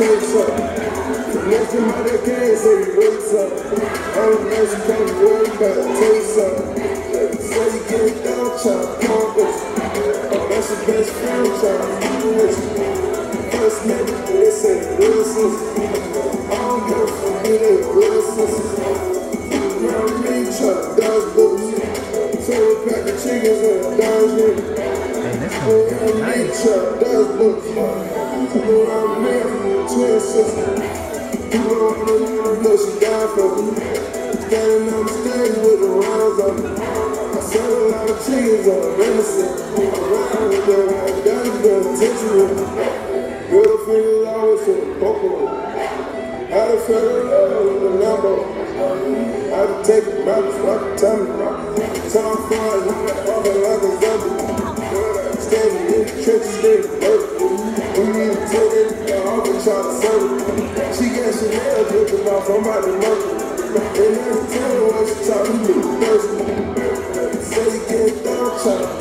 Try to take something. Next to my neck can't say you wait something. I'm the next kind of boy, you better take something. Say you get down, chop, pompous. Oh, that's your best friend, chop, you. First they say real. I don't give a fuck, it ain't sisters. Round me, chop, dog boots. So a pack of chickens and a this one's Around me, chop, dog boots. Around me, twin sisters. People don't wanna know she died for me. Standing on the stage with the rounds on me. I sell a lot of cheese on innocent. Around with them, I got to pay attention with me. Middle fingers always in the poker with. How to fell in love with the Lambo. How to take it back, fuck tell me. Time for it, the like a try to serve. She got Chanel dripping off, I'm about to murder. And every time when she talk to me, thirsty. Say you get down, try to.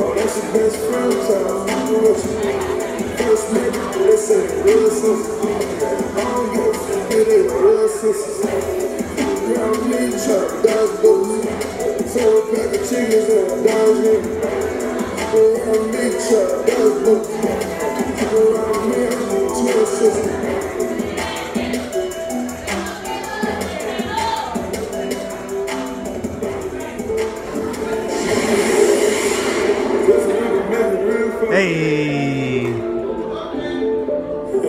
Oh, that's your best friend, try to fuck with you. First nigga, they say real. I don't give a fuck, it ain't real sisters. Round me, chop, dog boots. So a pack of chickens and a dog in. Around me, chop, dog boots. Around me, twin sisters.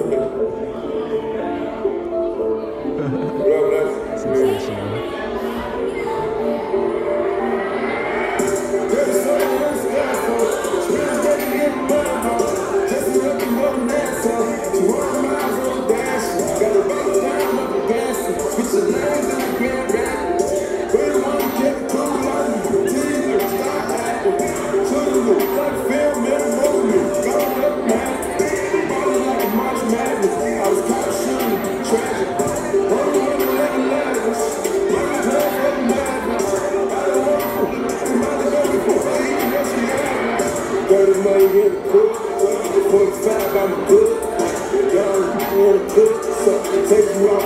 thank You know you hear the cook, point I'm good. Y'all wanna cook, so take you out.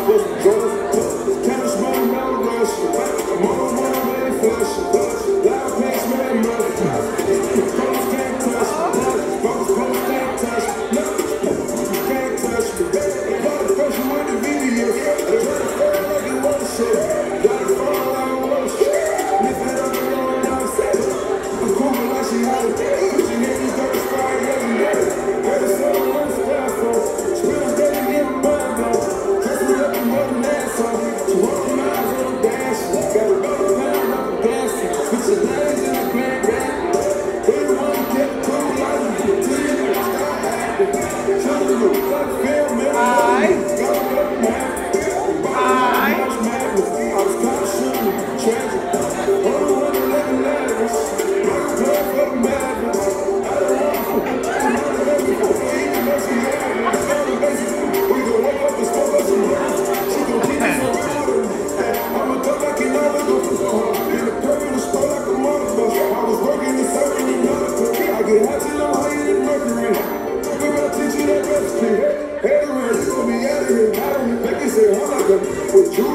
But you